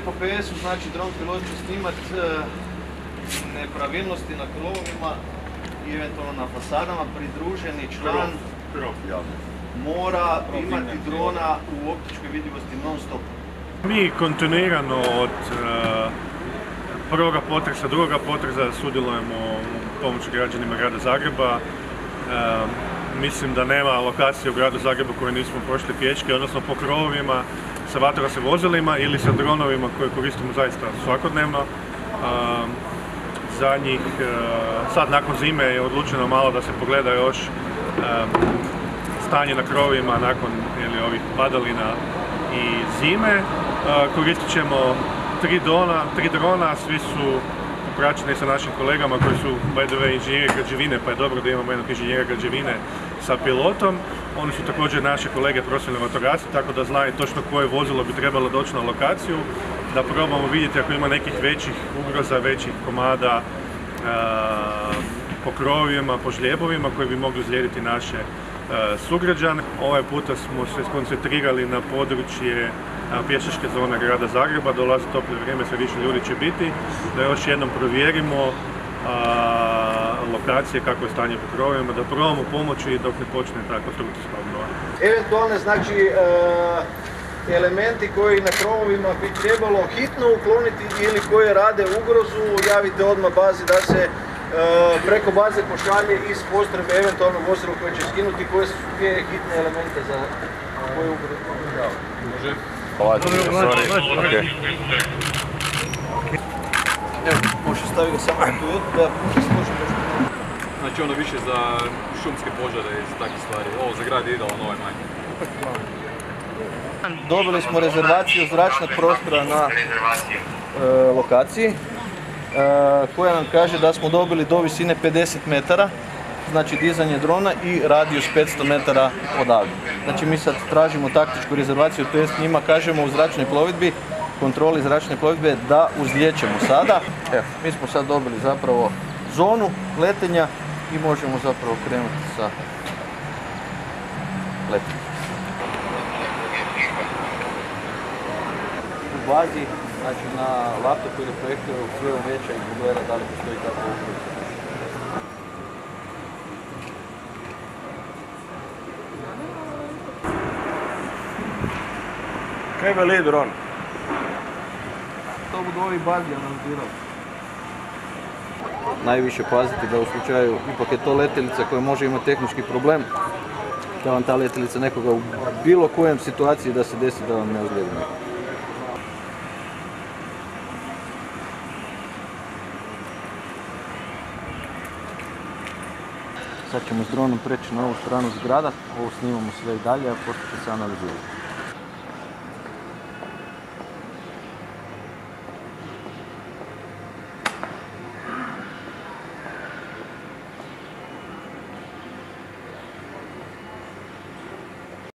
PPS-u, znači dron pilot će snimat e, nepravilnosti na krovovima i eventualno na fasadama, pridruženi član mora imati drona u optičkoj vidljivosti non stop. Mi kontinuirano od e, prvoga potresa, drugoga potresa sudjelujemo u pomoći građanima grada Zagreba. E, mislim da nema lokacije u gradu Zagrebu koje nismo prošli pječke, odnosno po krovovima sa vatrogasnim vozilima ili sa dronovima koje koristimo zaista svakodnevno. E, Zadnjih, e, sad nakon zime je odlučeno malo da se pogleda još e, stanje na krovovima nakon ili, ovih padalina i zime. E, Koristit ćemo tri drona, svi su popraćeni sa našim kolegama koji su by inženjeri građevine, pa je dobro da imamo jednog inženjera građevine sa pilotom. Oni su također naše kolege profesionalni vatrogasci, tako da znaju točno koje vozilo bi trebalo doći na lokaciju, da probamo vidjeti ako ima nekih većih ugroza, većih komada e, po krovovima, po žljebovima koji bi mogli uzlijediti naše e, sugrađane. Ovaj puta smo se skoncentrirali na područje a, pješačke zone grada Zagreba, dolazi toplje vrijeme, sve više ljudi će biti, da još jednom provjerimo a, lokacije, kako je stanje po krovovima, da probamo pomoći dok ne počne ta konstrukcijska obnova. Eventualne znači e, elementi koji na krovovima bi trebalo hitno ukloniti ili koji rade ugrozu, javite odmah bazi da se e, preko baze pošalje iz postrebe eventualno vozilo koje će skinuti koje su te hitne elemente za koje ugrozu. Može. Evo, možeš staviti ga samo tu da slušamo Znači ono više za šumske požare i za takve stvari. Ovo za grad je idealan, ovaj manje. Dobili smo rezervaciju zračnog prostora na e, lokaciji e, koja nam kaže da smo dobili do visine 50 metara, znači dizanje drona i radijus 500 metara odavde. Znači mi sad tražimo taktičku rezervaciju, to jest njima kažemo u zračnoj plovidbi, kontroli zračne plovidbe da uzlijećemo sada. Evo, mi smo sad dobili zapravo zonu letenja i možemo zapravo krenuti sa letenjem. u bazi, znači na laptopu ili projektoru sve uveća i pogleda da li postoji takva ugroza. Kaj veli dron? To budu ovi bazi analizirali. Najviše paziti da u slučaju, ipak je to letjelica koja može imati tehnički problem, da vam ta letjelica nekoga u bilo kojem situaciji da se desi da vam ne ozlijedi Sad ćemo s dronom preći na ovu stranu zgrada, ovo snimamo sve i dalje, a poslije će se analizirati.